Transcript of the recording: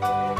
Bye.